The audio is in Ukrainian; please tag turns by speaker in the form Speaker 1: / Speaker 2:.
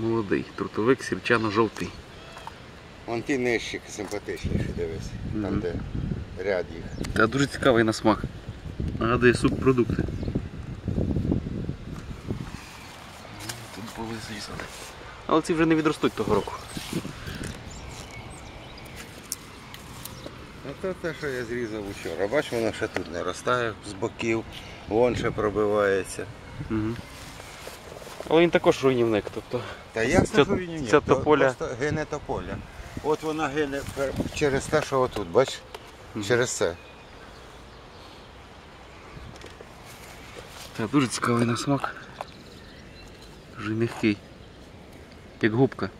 Speaker 1: Молодий. Трутовик сірчано-жовтий.
Speaker 2: Вон ті нижчі симпатичніші, дивись. Там де ряд їх.
Speaker 1: Та дуже цікавий на смак. Нагадує субпродукти. Тут були зрізали. Але ці вже не відростуть того року.
Speaker 2: А то те, що я зрізав учора. Бач, воно ще тут не ростає з боків, вон ще пробивається.
Speaker 1: Угу. Але він також руйнівник. Тобто
Speaker 2: Та ясно, що
Speaker 1: ця
Speaker 2: то
Speaker 1: тополя-
Speaker 2: просто гине тополя. От вона гине через те, що отут, бач? Через це.
Speaker 1: та, дуже цікавий на смак. Дуже м'який. Як губка.